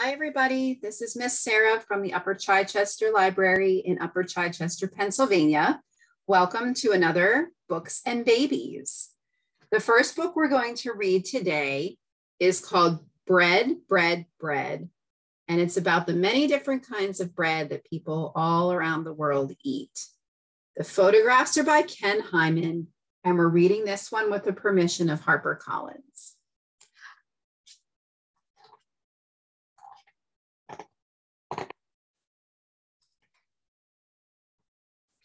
Hi, everybody. This is Miss Sara from the Upper Chichester Library in Upper Chichester, Pennsylvania. Welcome to another Books and Babies. The first book we're going to read today is called Bread, Bread, Bread. And it's about the many different kinds of bread that people all around the world eat. The photographs are by Ken Heyman, and we're reading this one with the permission of HarperCollins.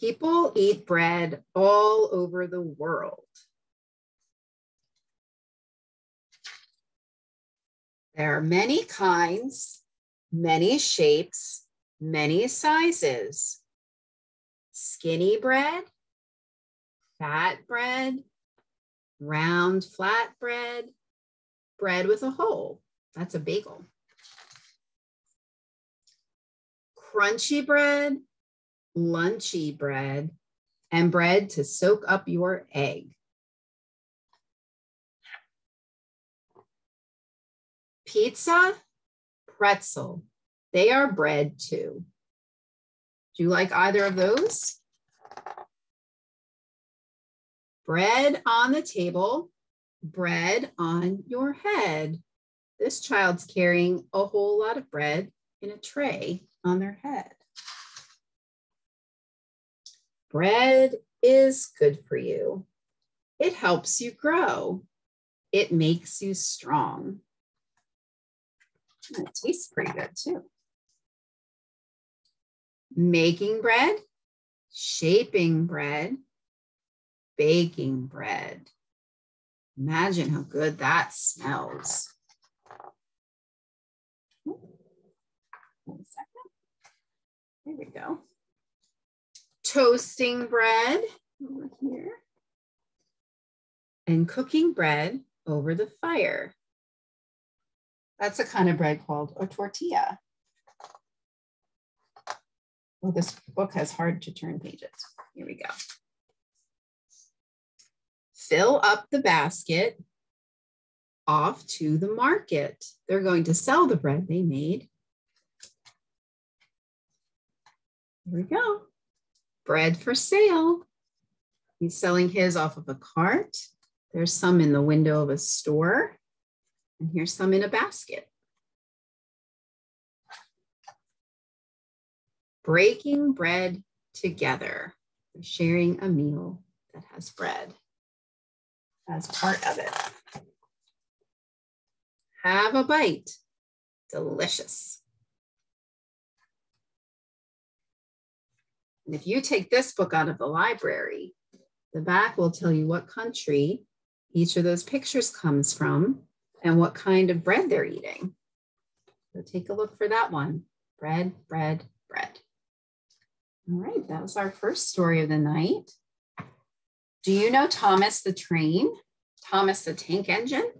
People eat bread all over the world. There are many kinds, many shapes, many sizes. Skinny bread, fat bread, round flat bread, bread with a hole. That's a bagel. Crunchy bread, lunchy bread, and bread to soak up your egg. Pizza, pretzel, they are bread too. Do you like either of those? Bread on the table, bread on your head. This child's carrying a whole lot of bread in a tray on their head. Bread is good for you. It helps you grow. It makes you strong. And it tastes pretty good too. Making bread, shaping bread, baking bread. Imagine how good that smells. One second. There we go toasting bread over here and cooking bread over the fire. That's a kind of bread called a tortilla. Well, this book has hard to turn pages. Here we go. Fill up the basket off to the market. They're going to sell the bread they made. Here we go bread for sale. He's selling his off of a cart. There's some in the window of a store. And here's some in a basket. Breaking bread together, sharing a meal that has bread as part of it. Have a bite. Delicious. And if you take this book out of the library, the back will tell you what country each of those pictures comes from and what kind of bread they're eating. So take a look for that one. Bread, bread, bread. All right, that was our first story of the night. Do you know Thomas the Train? Thomas the Tank Engine?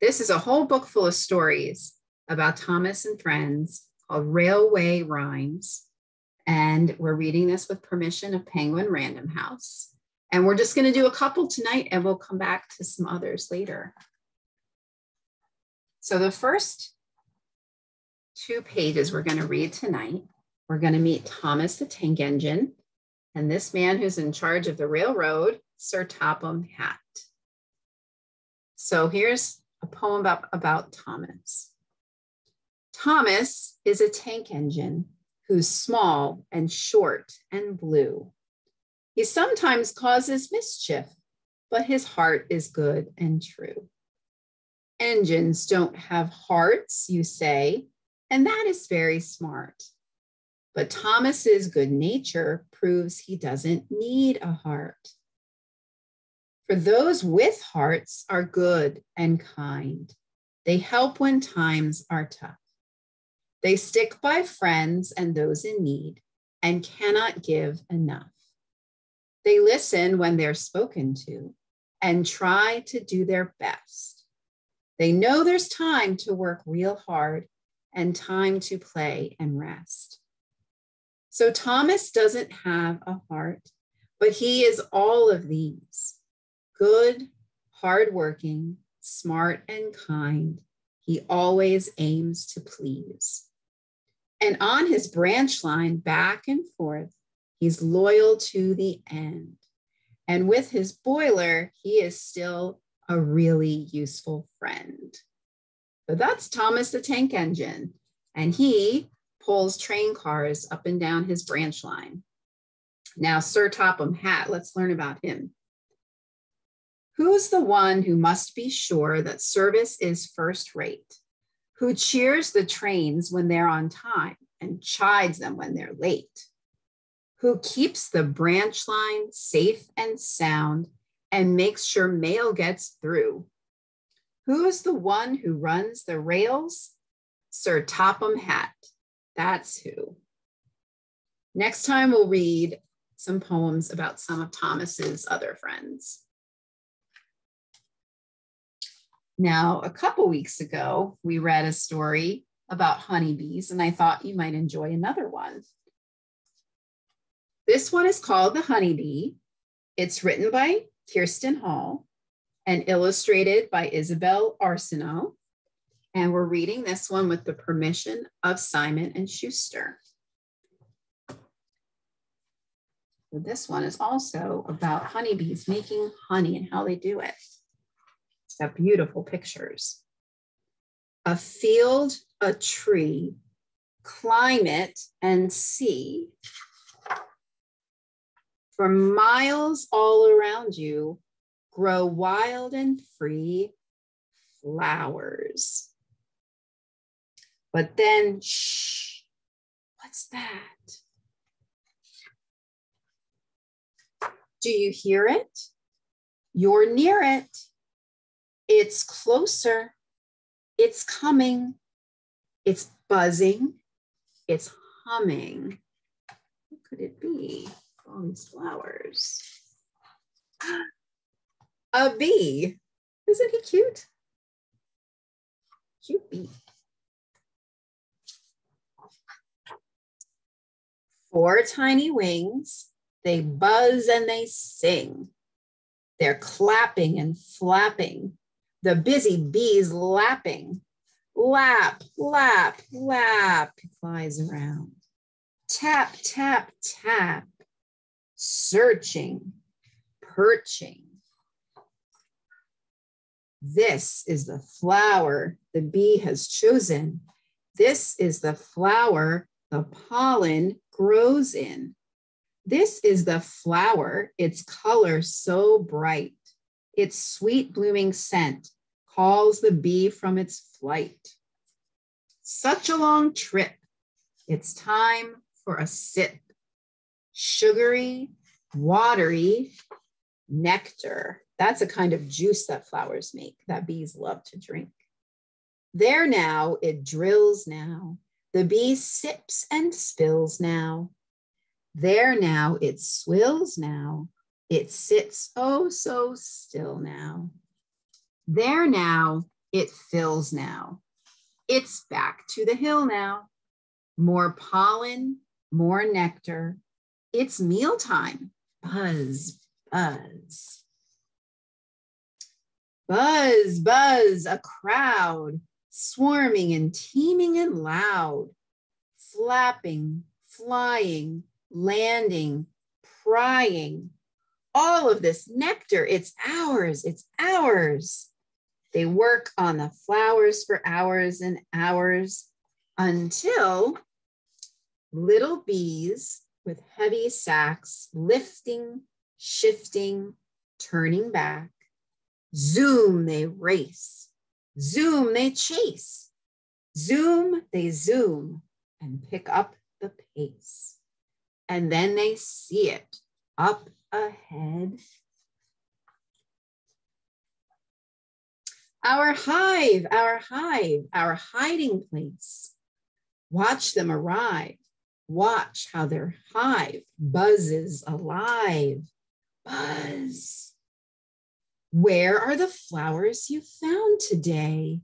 This is a whole book full of stories about Thomas and friends called Railway Rhymes. And we're reading this with permission of Penguin Random House. And we're just going to do a couple tonight and we'll come back to some others later. So the first two pages we're going to read tonight, we're going to meet Thomas the Tank Engine and this man who's in charge of the railroad, Sir Topham Hatt. So here's a poem about, about Thomas. Thomas is a tank engine who's small and short and blue. He sometimes causes mischief, but his heart is good and true. Engines don't have hearts, you say, and that is very smart. But Thomas's good nature proves he doesn't need a heart. For those with hearts are good and kind. They help when times are tough. They stick by friends and those in need and cannot give enough. They listen when they're spoken to and try to do their best. They know there's time to work real hard and time to play and rest. So Thomas doesn't have a heart, but he is all of these good, hardworking, smart, and kind, He always aims to please. And on his branch line, back and forth, he's loyal to the end. And with his boiler, he is still a really useful friend. But that's Thomas the Tank Engine, and he pulls train cars up and down his branch line. Now, Sir Topham Hatt, let's learn about him. Who's the one who must be sure that service is first rate? Who cheers the trains when they're on time and chides them when they're late? Who keeps the branch line safe and sound and makes sure mail gets through? Who is the one who runs the rails? Sir Topham Hatt. That's who. Next time we'll read some poems about some of Thomas's other friends. Now, a couple weeks ago, we read a story about honeybees, and I thought you might enjoy another one. This one is called The Honeybee. It's written by Kirsten Hall and illustrated by Isabel Arsenault. And we're reading this one with the permission of Simon and Schuster. This one is also about honeybees making honey and how they do it. It's beautiful pictures. A field, a tree, climate, and sea. For miles all around you grow wild and free flowers. But then, shh, what's that? Do you hear it? You're near it. It's closer. It's coming. It's buzzing. It's humming. What could it be? All these flowers. A bee. Isn't he cute? Cute bee. Four tiny wings they buzz and they sing. They're clapping and flapping. The busy bees lapping. Lap, lap, lap, flies around. Tap, tap, tap. Searching, perching. This is the flower the bee has chosen. This is the flower the pollen grows in. This is the flower, its color so bright. Its sweet blooming scent calls the bee from its flight. Such a long trip. It's time for a sip. Sugary, watery nectar. That's a kind of juice that flowers make that bees love to drink. There now, it drills now. The bee sips and spills now. There now, it swills now. It sits oh so still now. There now, it fills now. It's back to the hill now. More pollen, more nectar. It's mealtime. Buzz, buzz. Buzz, buzz, a crowd, swarming and teeming and loud, flapping, flying, landing, prying, all of this nectar, it's ours, it's ours. They work on the flowers for hours and hours until little bees with heavy sacks lifting, shifting, turning back. Zoom, they race. Zoom, they chase. Zoom, they zoom and pick up the pace and then they see it up ahead. Our hive, our hive, our hiding place. Watch them arrive. Watch how their hive buzzes alive. Buzz. Where are the flowers you found today?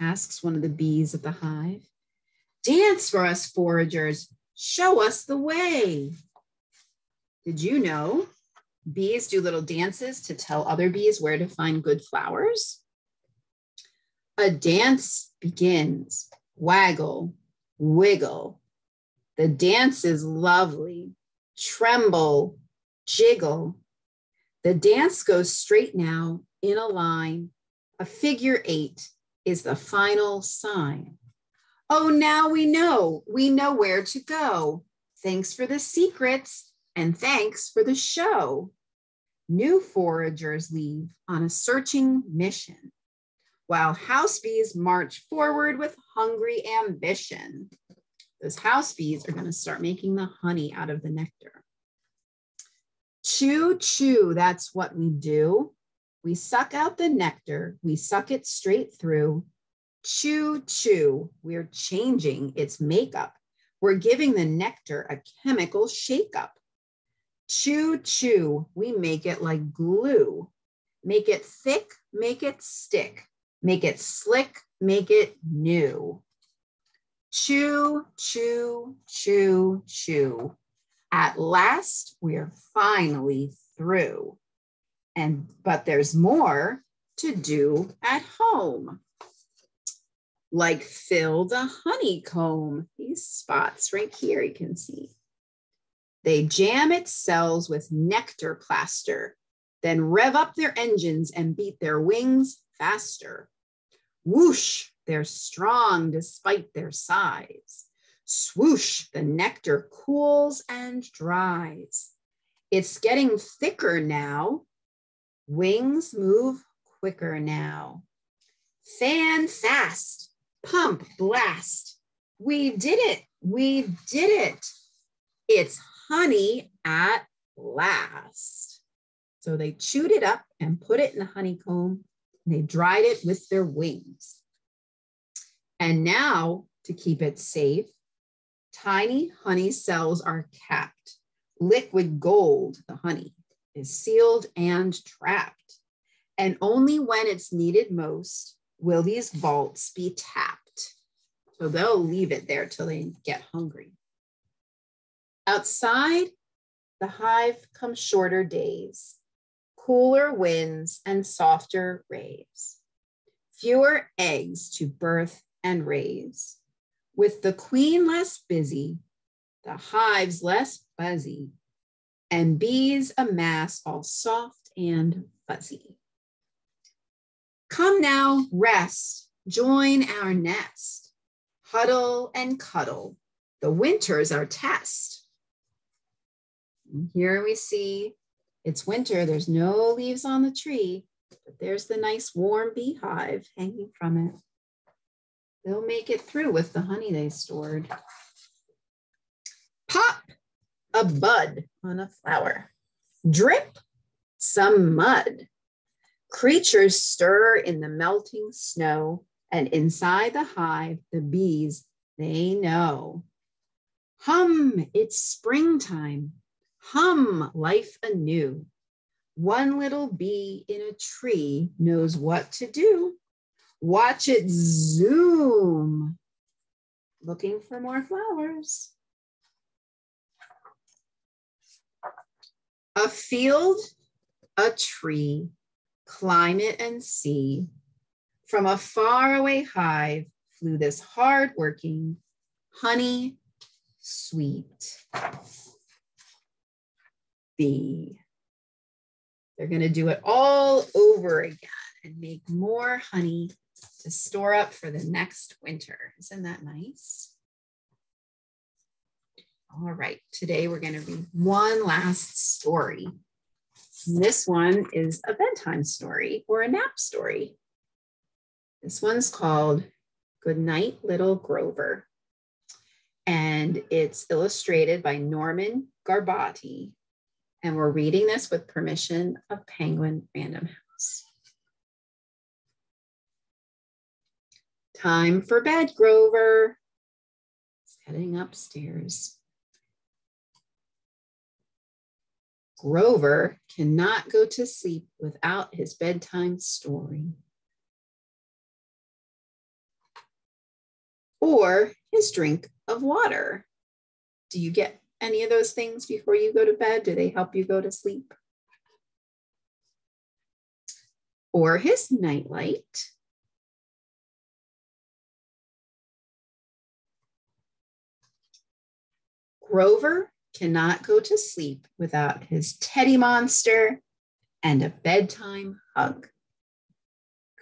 asks one of the bees of the hive. Dance for us, foragers. Show us the way. Did you know bees do little dances to tell other bees where to find good flowers? A dance begins. Waggle, wiggle. The dance is lovely. Tremble, jiggle. The dance goes straight now in a line. A figure eight is the final sign. Oh, now we know. We know where to go. Thanks for the secrets and thanks for the show. New foragers leave on a searching mission while house bees march forward with hungry ambition. Those house bees are going to start making the honey out of the nectar. Chew, chew, that's what we do. We suck out the nectar, we suck it straight through. Chew, chew, we're changing its makeup. We're giving the nectar a chemical shakeup. Chew, chew, we make it like glue. Make it thick, make it stick. Make it slick, make it new. Chew, chew, chew, chew. At last, we're finally through. And but there's more to do at home. Like fill the honeycomb. These spots right here you can see. They jam its cells with nectar plaster, then rev up their engines and beat their wings faster. Whoosh, they're strong despite their size. Swoosh, the nectar cools and dries. It's getting thicker now. Wings move quicker now. Fan fast, pump blast. We did it. We did it. It's honey at last. So they chewed it up and put it in the honeycomb and they dried it with their wings. And now, to keep it safe, tiny honey cells are capped. Liquid gold, the honey, is sealed and trapped. And only when it's needed most will these vaults be tapped. So they'll leave it there till they get hungry. Outside, the hive comes shorter days cooler winds, and softer rays. Fewer eggs to birth and raise. With the queen less busy, the hives less buzzy, and bees amass all soft and fuzzy. Come now, rest, join our nest, huddle and cuddle. The winter's our test. And here we see it's winter, there's no leaves on the tree, but there's the nice warm beehive hanging from it. They'll make it through with the honey they stored. Pop a bud on a flower. Drip some mud. Creatures stir in the melting snow, and inside the hive, the bees, they know. Hum, it's springtime. Hum life anew. One little bee in a tree knows what to do. Watch it zoom, looking for more flowers. A field, a tree, climb it and see. From a faraway hive flew this hardworking honey sweet be. They're going to do it all over again and make more honey to store up for the next winter. Isn't that nice? All right, today we're going to read one last story. This one is a bedtime story or a nap story. This one's called Good Night, Little Grover. And it's illustrated by Norman Garbati and we're reading this with permission of Penguin Random House. Time for bed, Grover. Heading upstairs. Grover cannot go to sleep without his bedtime story. Or his drink of water. Do you get any of those things before you go to bed? Do they help you go to sleep? Or his nightlight. Grover cannot go to sleep without his teddy monster and a bedtime hug.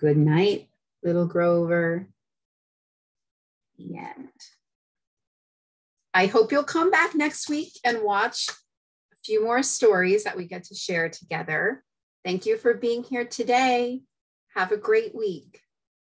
Good night, little Grover. The end. I hope you'll come back next week and watch a few more stories that we get to share together. Thank you for being here today. Have a great week.